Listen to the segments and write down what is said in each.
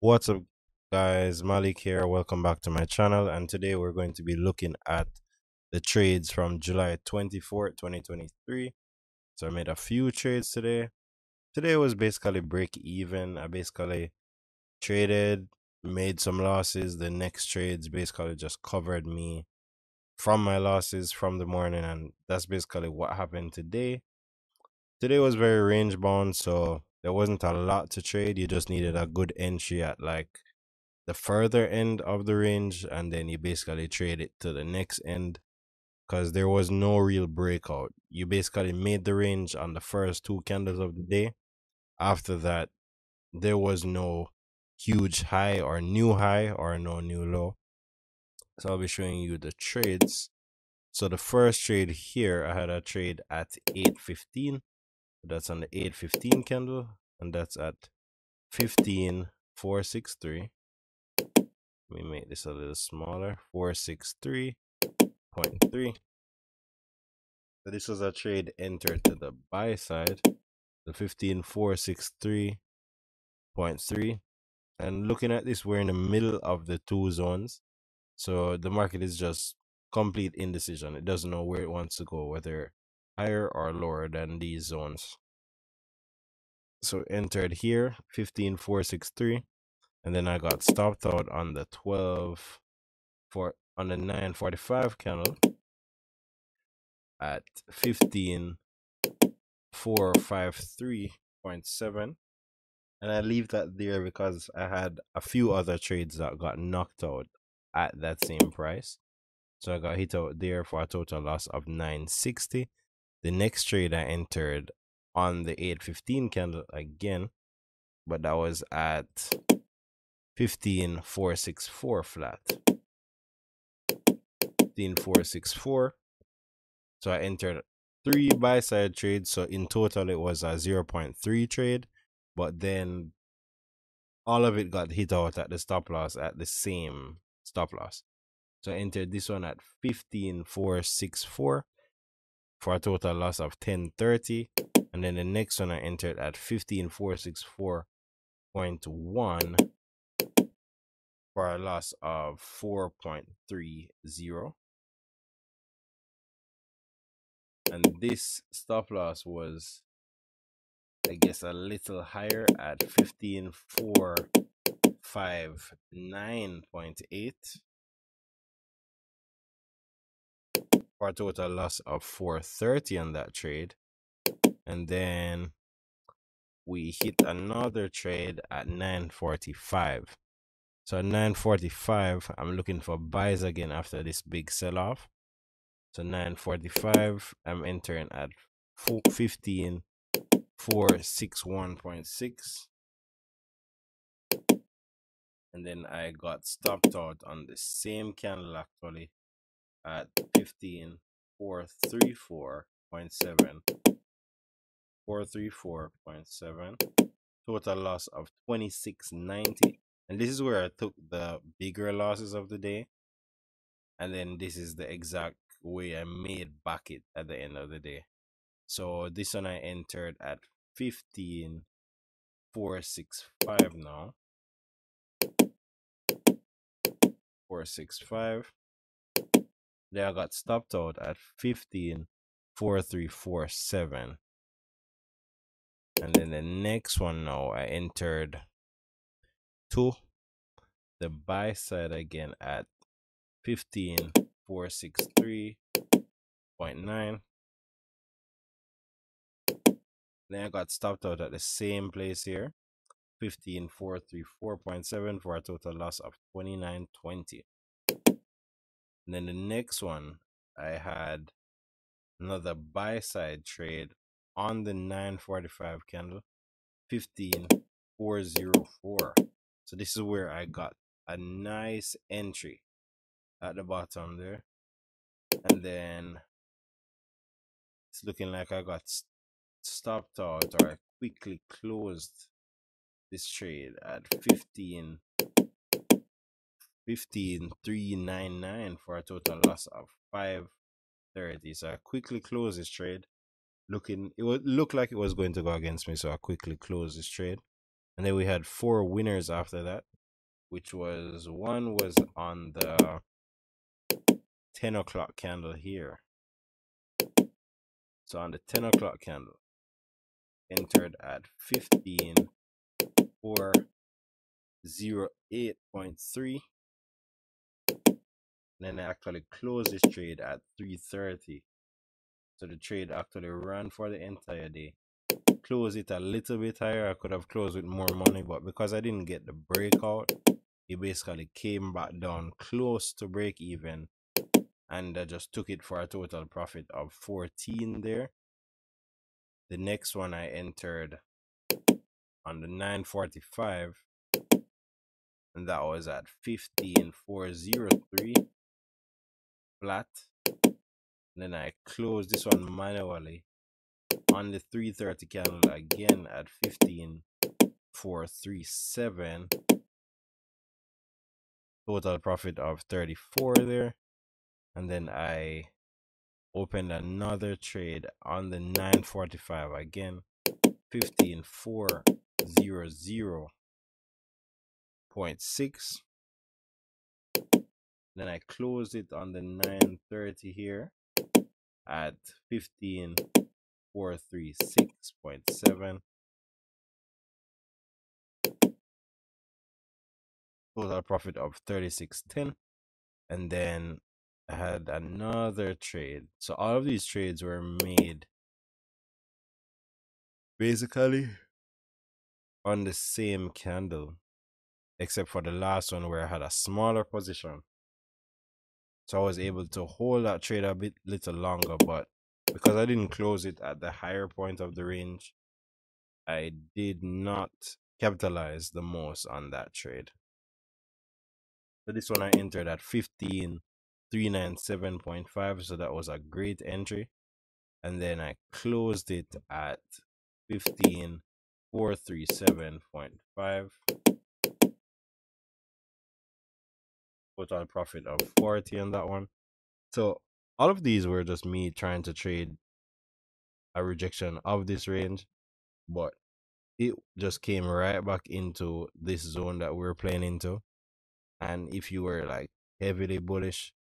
What's up, guys? Malik here. Welcome back to my channel. And today we're going to be looking at the trades from July 24th, 2023. So I made a few trades today. Today was basically break even. I basically traded, made some losses. The next trades basically just covered me from my losses from the morning. And that's basically what happened today. Today was very range bound. So there wasn't a lot to trade. You just needed a good entry at like the further end of the range, and then you basically trade it to the next end because there was no real breakout. You basically made the range on the first two candles of the day. After that, there was no huge high or new high or no new low. So I'll be showing you the trades. So the first trade here, I had a trade at 815 that's on the 815 candle and that's at 15463 let me make this a little smaller 463.3 so this was a trade entered to the buy side the 15463.3 and looking at this we're in the middle of the two zones. So the market is just complete indecision. It doesn't know where it wants to go whether higher or lower than these zones. So entered here, 15463. And then I got stopped out on the 12 for on the 945 candle at 15453.7. And I leave that there because I had a few other trades that got knocked out at that same price. So I got hit out there for a total loss of 960 the next trade I entered on the 815 candle again, but that was at 15464 flat. 15464. So I entered three buy side trades. So in total, it was a 0.3 trade, but then all of it got hit out at the stop loss at the same stop loss. So I entered this one at 15464 for a total loss of 1030 and then the next one I entered at 15464.1 for a loss of 4.30 and this stop loss was I guess a little higher at 15459.8 for a total loss of 430 on that trade. And then we hit another trade at 945. So at 945, I'm looking for buys again after this big sell-off. So 945, I'm entering at 15 461.6 and then I got stopped out on the same candle actually at 15 434.7 434.7 total loss of 2690 and this is where I took the bigger losses of the day. And then this is the exact way I made back it at the end of the day. So this one I entered at 15 465 now. 465 then I got stopped out at 15 4347. And then the next one now I entered two the buy side again at 15 463.9. Then I got stopped out at the same place here. 15434.7 for a total loss of 2920. And then the next one, I had another buy side trade on the 945 candle, 15404. So this is where I got a nice entry at the bottom there. And then it's looking like I got stopped out or I quickly closed this trade at 15 15399 for a total loss of 530 so i quickly close this trade looking it would look like it was going to go against me so i quickly closed this trade. And then we had four winners after that, which was one was on the 10 o'clock candle here. So on the 10 o'clock candle, entered at 15 or 08.3 then I actually closed this trade at 3.30 so the trade actually ran for the entire day. Close it a little bit higher i could have closed with more money but because i didn't get the breakout it basically came back down close to break even and i just took it for a total profit of 14 there. The next one i entered on the 945 and that was at 15403 flat and then I close this one manually on the 330 candle again at 15437 total profit of 34 there. And then I opened another trade on the 945 again 15400.6 then I closed it on the 930 here at 15436.7 total profit of 3610 and then I had another trade. So all of these trades were made basically on the same candle except for the last one where I had a smaller position so I was able to hold that trade a bit little longer, but because I didn't close it at the higher point of the range, I did not capitalize the most on that trade. So this one I entered at 15397.5, so that was a great entry. And then I closed it at 15437.5 total profit of 40 on that one. So all of these were just me trying to trade a rejection of this range, but it just came right back into this zone that we are playing into. And if you were like heavily bullish,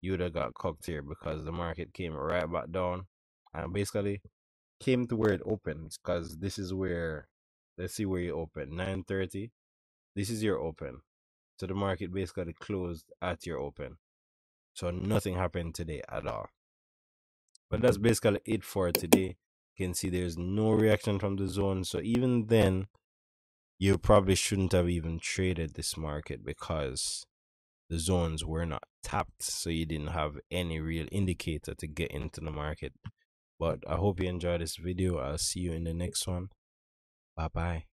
you would have got cooked here because the market came right back down and basically came to where it opens because this is where let's see where you open 930 this is your open so the market basically closed at your open. So nothing happened today at all. But that's basically it for today. You can see there's no reaction from the zone. So even then, you probably shouldn't have even traded this market because the zones were not tapped. So you didn't have any real indicator to get into the market. But I hope you enjoyed this video. I'll see you in the next one. Bye bye.